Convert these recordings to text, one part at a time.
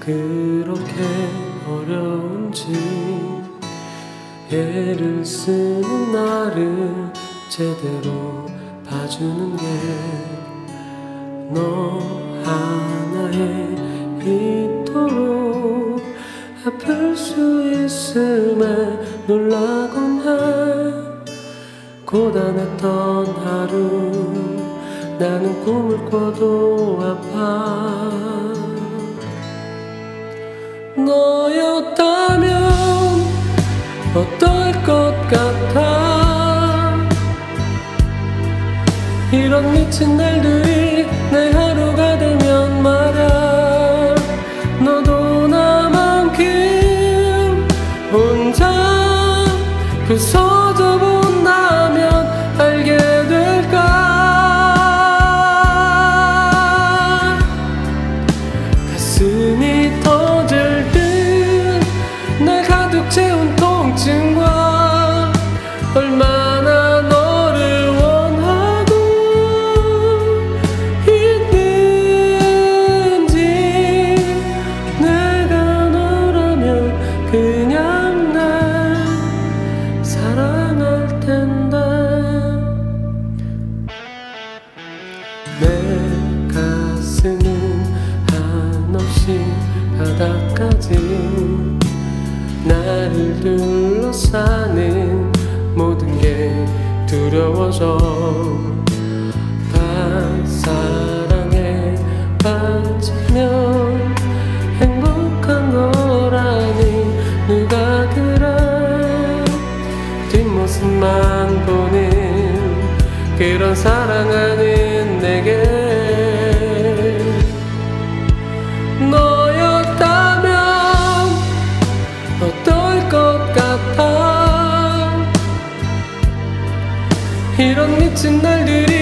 그렇게 어려운지. 애를 쓰는 나를 제대로 봐주는 게 너 하나에 있도록 아플 수 있음에 놀라곤 해 고단했던 하루 나는 꿈을 꿔도 아파. 너였다면 어떨 것 같아? 이런 미친 날들이 내 하루가 되면 말야 너도 나만큼 혼자 그서 얼마나 너를 원하고 있는지 내가 너라면 그냥 날 사랑할 텐데. 내 가슴은 한없이 바닥까지 나를 둘러싸는 모든 게 두려워져 사랑에 빠지면 행복한 거라니 누가 그래? 뒷모습만 보는 그런 사랑하는 내게 이런 미친 날들이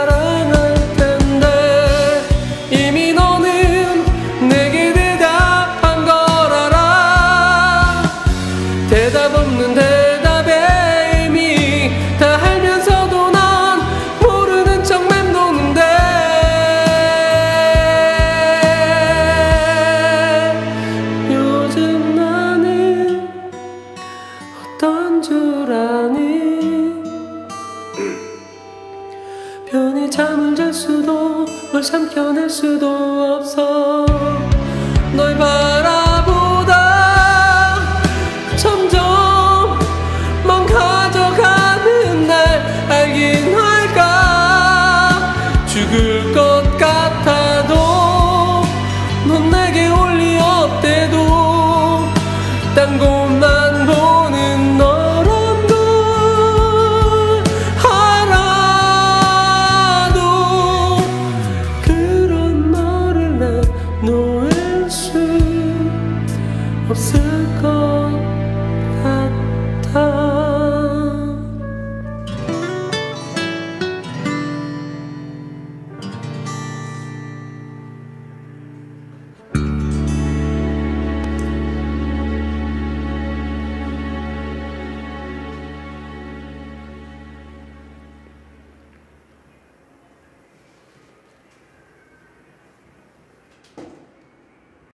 사랑할 텐데 이미 너는 내게 대답한 걸 알아. 대답 없는 대답에 이미 다 알면서도 난 모르는 척 맴도는데 요즘 나는 어떤 줄 아니 잠을 잘 수도 널 삼켜낼 수도 없어. 널 바라보다 점점 망가져가는 날 알긴 할까? 죽을 것 같아도 넌 내게 올리 없대도. 딴곳